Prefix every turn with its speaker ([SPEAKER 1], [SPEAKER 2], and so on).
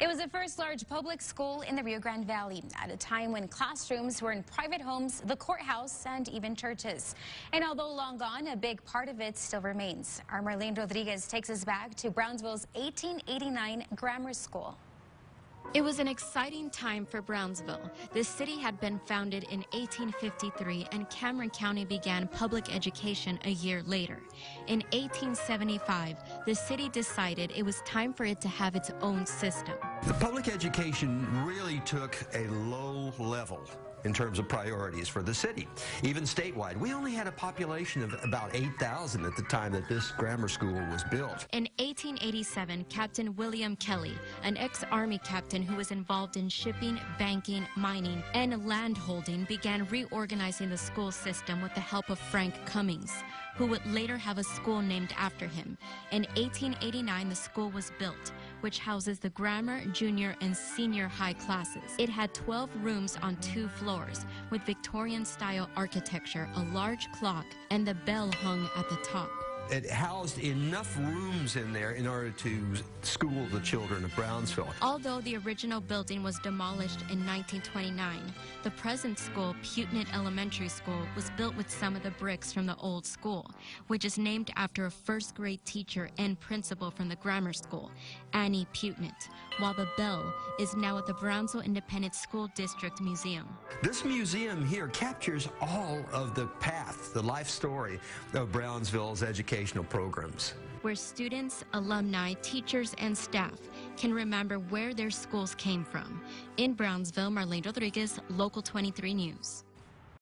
[SPEAKER 1] It was the first large public school in the Rio Grande Valley at a time when classrooms were in private homes, the courthouse, and even churches. And although long gone, a big part of it still remains. Our Marlene Rodriguez takes us back to Brownsville's 1889 grammar school.
[SPEAKER 2] It was an exciting time for Brownsville. The city had been founded in 1853 and Cameron County began public education a year later. In 1875, the city decided it was time for it to have its own system.
[SPEAKER 3] The public education really took a low level in terms of priorities for the city, even statewide. We only had a population of about 8,000 at the time that this grammar school was built.
[SPEAKER 2] In 1887, Captain William Kelly, an ex-Army captain who was involved in shipping, banking, mining, and landholding, began reorganizing the school system with the help of Frank Cummings, who would later have a school named after him. In 1889, the school was built which houses the grammar, junior, and senior high classes. It had 12 rooms on two floors with Victorian style architecture, a large clock, and the bell hung at the top
[SPEAKER 3] it housed enough rooms in there in order to school the children of Brownsville.
[SPEAKER 2] Although the original building was demolished in 1929, the present school, Putegnat Elementary School, was built with some of the bricks from the old school, which is named after a first grade teacher and principal from the grammar school, Annie Putegnat, while the bell is now at the Brownsville Independent School District Museum.
[SPEAKER 3] This museum here captures all of the path, the life story of Brownsville's education educational programs.
[SPEAKER 2] Where students, alumni, teachers, and staff can remember where their schools came from. In Brownsville, Marlene Rodriguez, Local 23 News.